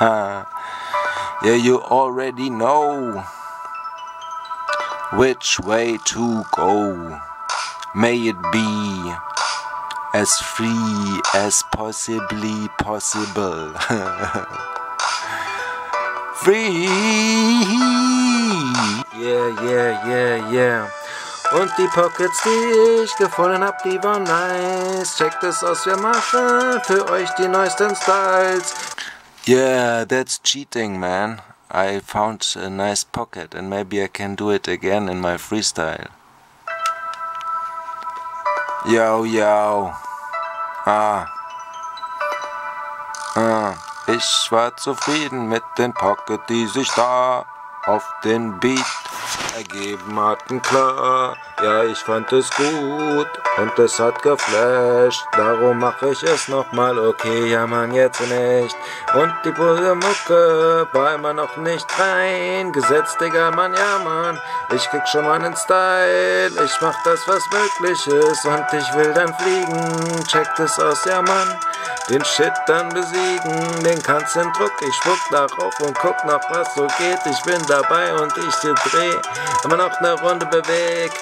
yeah, you already know which way to go. May it be as free as possibly possible. free! Yeah, yeah, yeah, yeah. Und die Pockets, die ich gefunden hab, die waren nice. Checkt es aus, wir machen für euch die neuesten Styles. Yeah, that's cheating, man. I found a nice pocket and maybe I can do it again in my freestyle. Yo, yo. Ah. Ah. Ich war zufrieden mit den Pocket, die sich da auf den Beat ergeben hatten, klar. Ja, ich fand es gut und es hat geflasht. Darum mache ich es nochmal, okay, ja man, jetzt nicht. Und die pure Mucke war immer noch nicht rein. Gesetzt, Digga, Mann, ja man. Ich krieg schon meinen Style. Ich mach das, was möglich ist. Und ich will dann fliegen. Checkt es aus, ja man den Shit dann besiegen, den kannst den Druck, ich spuck darauf und guck noch was so geht, ich bin dabei und ich dreh, immer noch ne Runde beweg,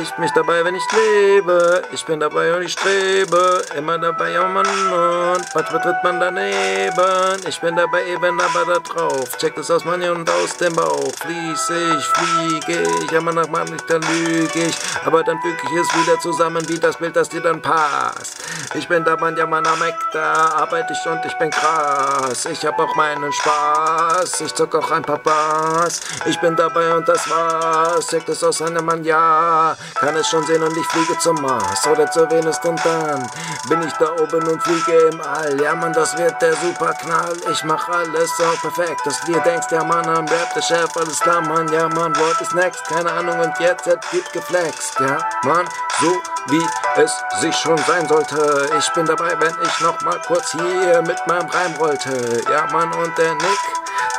ich mich dabei, wenn ich lebe, ich bin dabei und ich strebe, immer dabei, ja Mann, und manchmal tritt man daneben, ich bin dabei eben aber da drauf, check das aus Mann und aus dem Bauch, fließe ich, fliege ich, immer nach Mann, nicht, dann lüge ich, aber dann füge ich es wieder zusammen, wie das Bild, das dir dann passt, ich bin da Mann, ja Mann am Eck, da arbeite ich und ich bin krass. Ich hab auch meinen Spaß. Ich zock auch ein paar Bars. Ich bin dabei und das war's. Checkt es aus einem Mann, ja. Kann es schon sehen und ich fliege zum Mars oder zur Venus und dann bin ich da oben und fliege im All. Ja, Mann, das wird der Superknall. Ich mach alles so perfekt, dass du dir denkst, ja, Mann, am Rap der Chef, alles klar, Mann. Ja, Mann, what is next? Keine Ahnung und jetzt wird geflext. Ja, Mann, so wie es sich schon sein sollte. Ich bin dabei, wenn ich noch mal kurz hier mit meinem Reim rollte. Ja, Mann, und der Nick,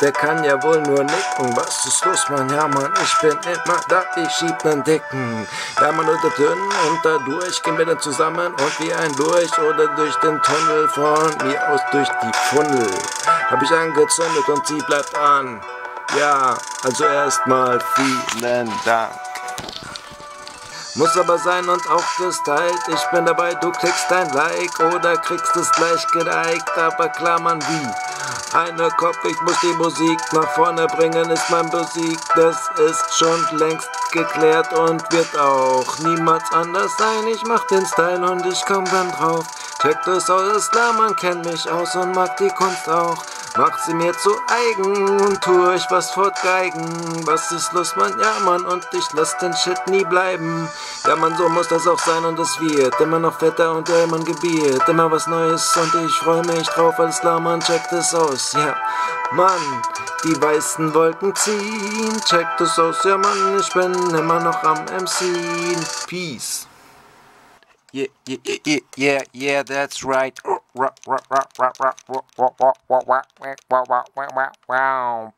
der kann ja wohl nur nicken. Was ist los, Mann? Ja, Mann, ich bin immer da, ich schieb nen Dicken. Ja, Mann, unter dünn und dadurch gehen wir dann zusammen und wie ein durch oder durch den Tunnel von mir aus durch die Funnel. Hab ich angezündet und sie bleibt an. Ja, also erstmal vielen Dank. Muss aber sein und auch gestylt. Ich bin dabei, du kriegst dein Like oder kriegst es gleich geliked. Aber klar, man, wie? Eine Kopf, ich muss die Musik nach vorne bringen, ist mein Musik. Das ist schon längst geklärt und wird auch niemals anders sein. Ich mach den Style und ich komm dann drauf. Checkt es aus, klar, man kennt mich aus und mag die Kunst auch. Macht sie mir zu eigen und tu euch was fortgeigen. Was ist los, Mann? Ja, Mann, und ich lass den Shit nie bleiben. Ja, Mann, so muss das auch sein und es wird immer noch fetter und der Mann gebiert. Immer was Neues und ich freu mich drauf, als klar, Mann, checkt es aus. Ja, Mann, die weißen Wolken ziehen. Checkt es aus, ja, Mann, ich bin immer noch am MC. Peace. Yeah, yeah, yeah, yeah, yeah, that's right. Wow.